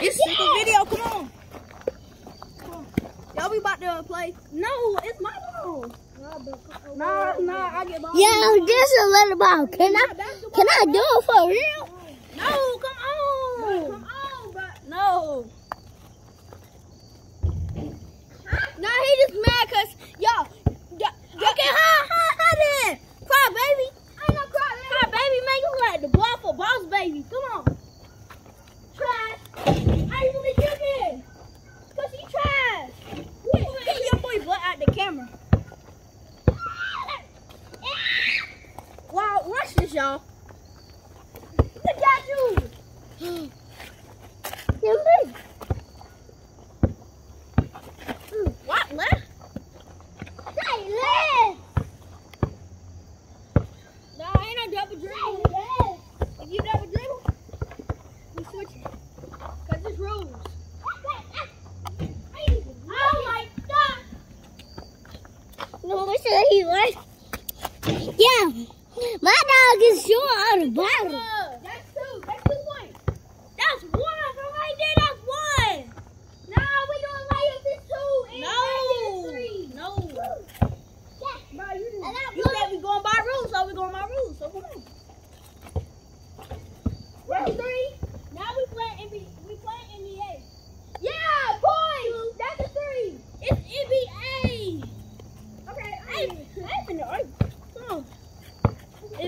It's yeah. a video. Come on. Y'all be about to play. No, it's my ball. Nah, nah, I get ball. Yeah, just a little ball. Can I can I do it for real? No, come on. Come on, but no. Nah, he just mad cause y'all Okay, hi, hi, hi then. Cry, baby. I ain't no cry, baby. Cry, baby, man. You like the ball for boss, baby. Come on. Trash why you be giving? Because he tried. He. Yeah, my dog is short out of bottom.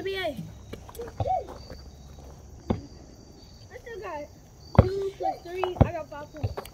NBA. I still got two plus three. I got five points.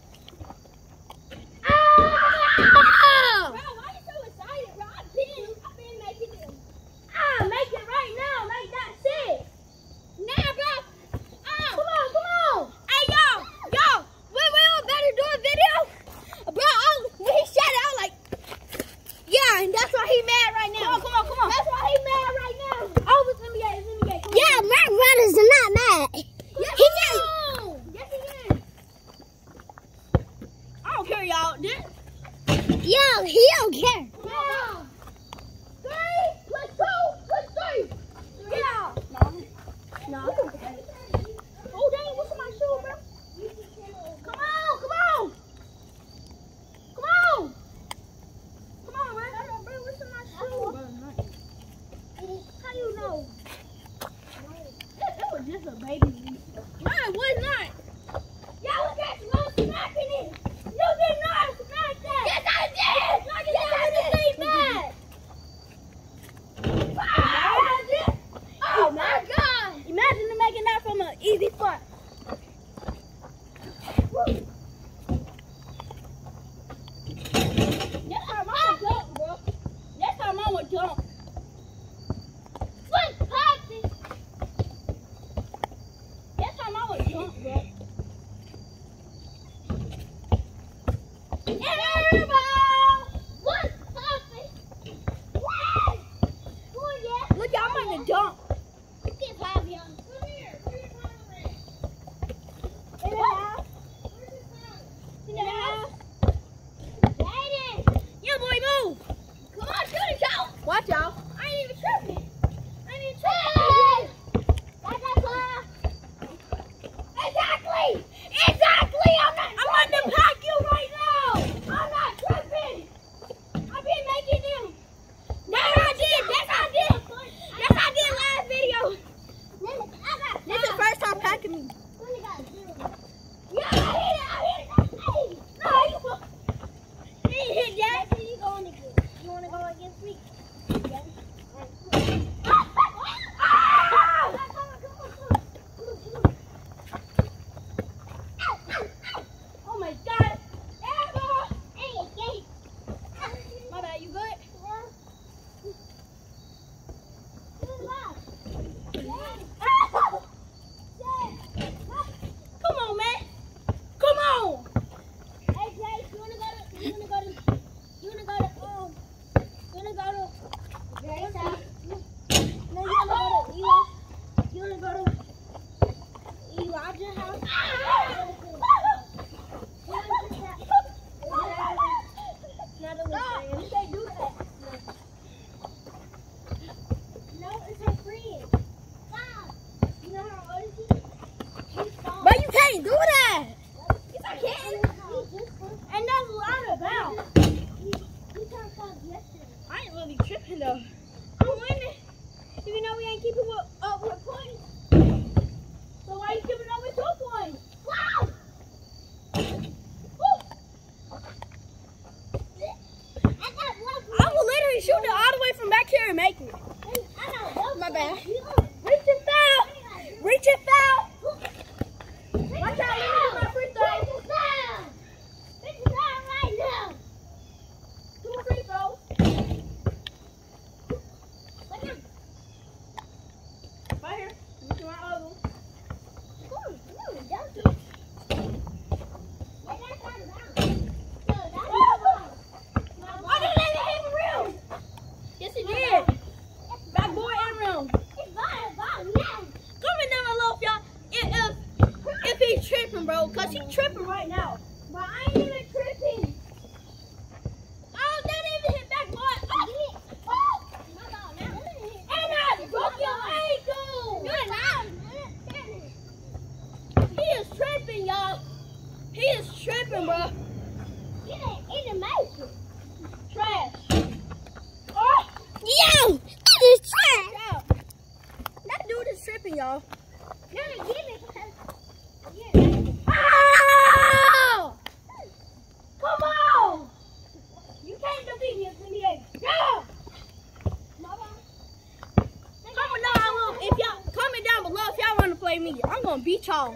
gonna beat y'all.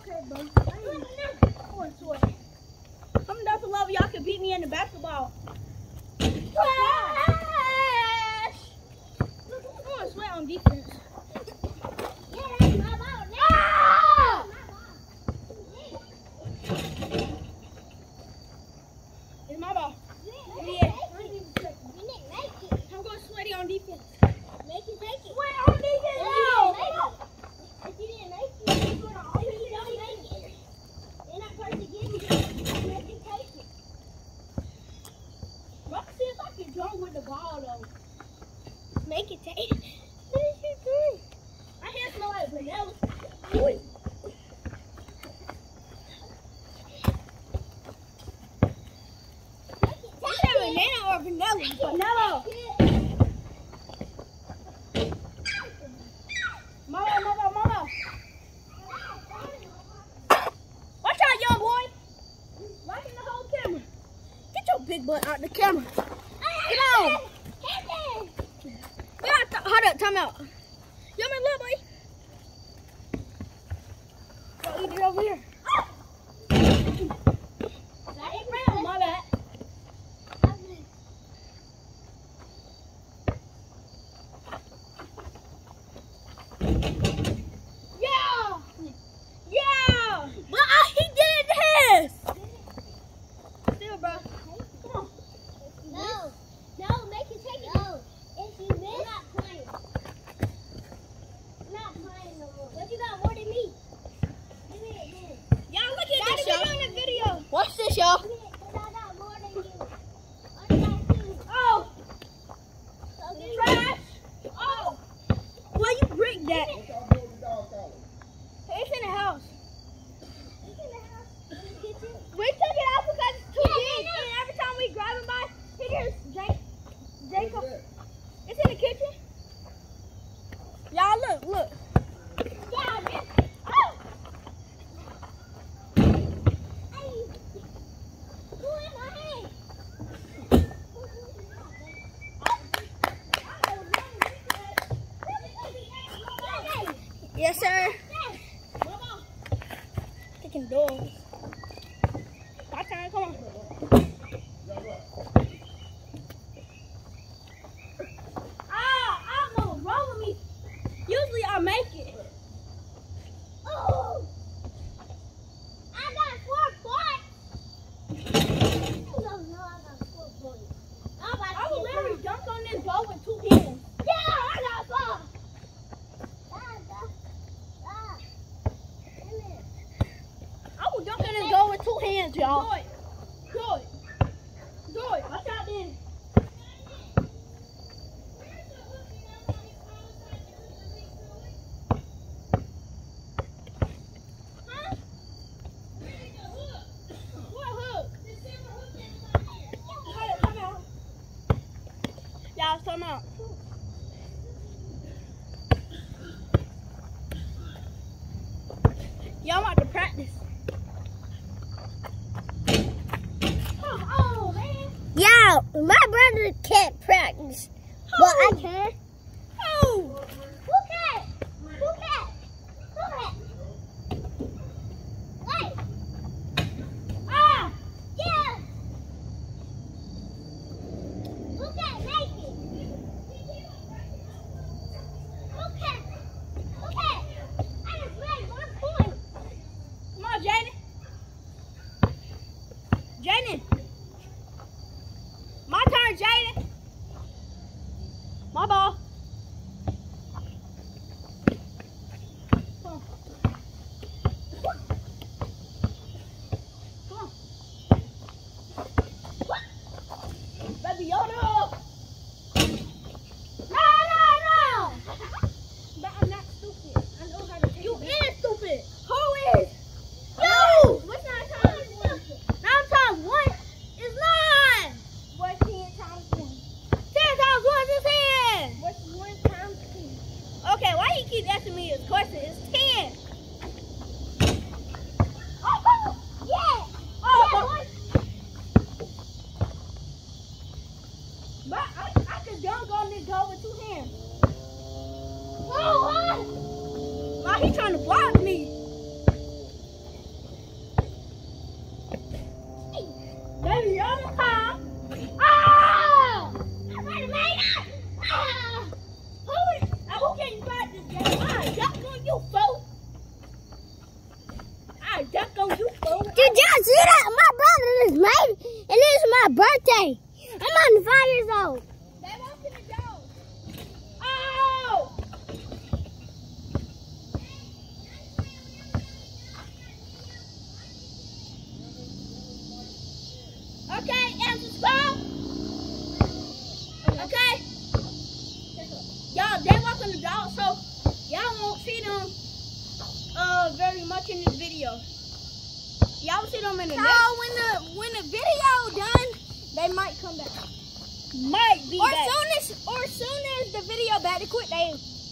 Okay, bro. Come to level, y'all can beat me in the basketball. Sweat on defense. butt out the camera. Come on. Hold up, time out. Yo, man, little boy, Jacob. Jacob. go with two hands. Why he trying to block?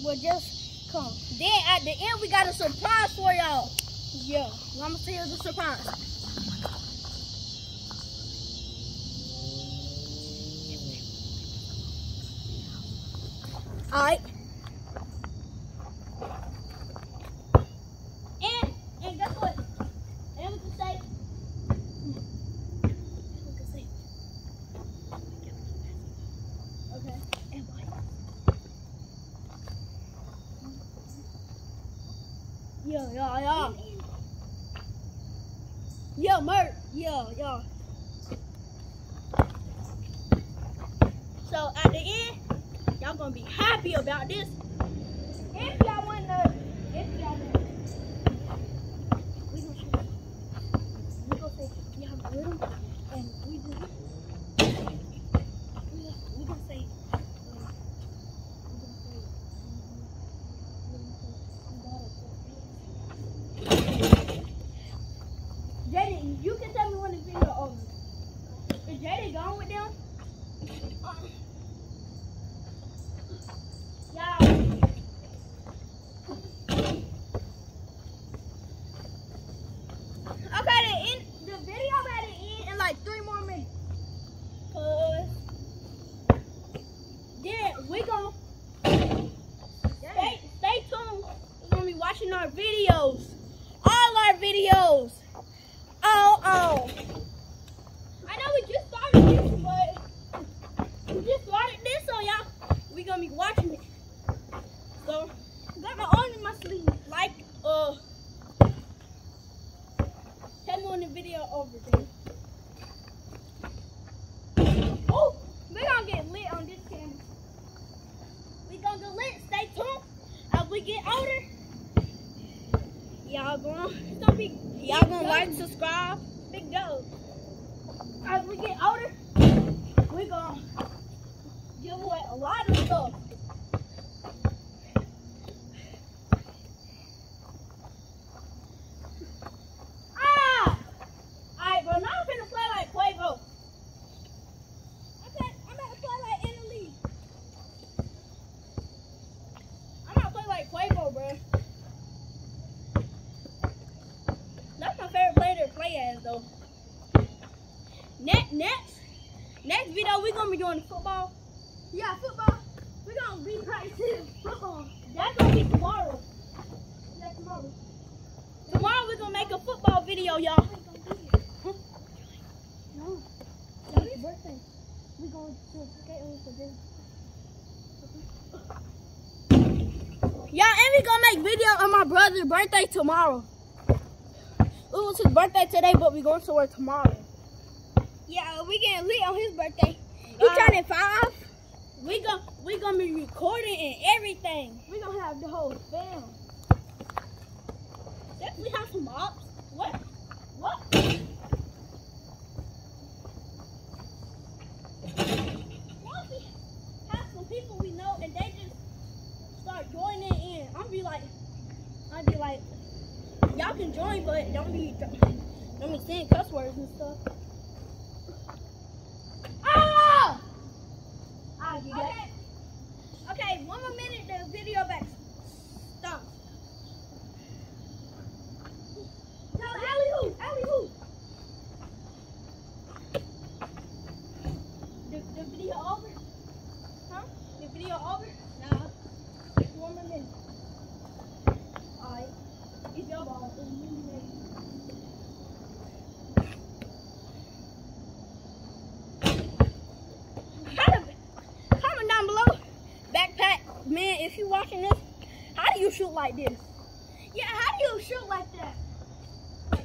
will just come. Then at the end, we got a surprise for y'all. Yeah, well, I'm gonna see it's a surprise. All right. Yeah, yeah, yeah. Yeah, Mert. Yeah, yeah. So at the end, y'all gonna be happy about this. If y'all want to, if y'all want to, we gonna We gonna say we have little, and we do. We gonna say You can tell me when the video over. Is Jada gone with them? Y'all. give away a lot of stuff. video of my brother's birthday tomorrow. It was his birthday today, but we going to work tomorrow. Yeah, we getting lit on his birthday. He uh, turning five. We going we gonna be recording and everything. We gonna have the whole film. We have some ops. saying cuss words and stuff. Shoot like this? Yeah, how do you shoot like that?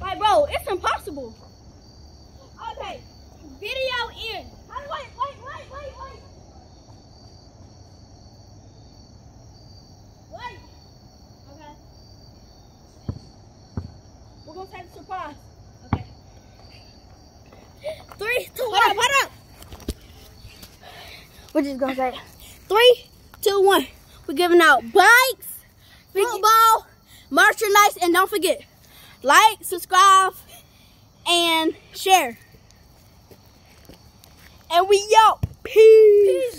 Like, bro, it's impossible. Okay, video in. How, wait, wait, wait, wait, wait. Wait. Okay. We're gonna take a surprise. Okay. Three, two, one. Hold up, hold up. We're just gonna say three, two, one. We're giving out bikes, football, merchandise, and don't forget, like, subscribe, and share. And we out. Peace. Peace.